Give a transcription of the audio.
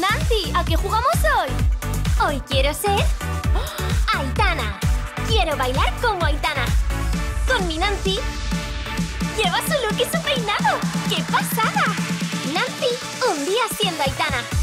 Nancy, ¿a qué jugamos hoy? Hoy quiero ser Aitana. Quiero bailar como Aitana. Con mi Nancy. Lleva su look y su peinado. ¡Qué pasada! Nancy, un día siendo Aitana.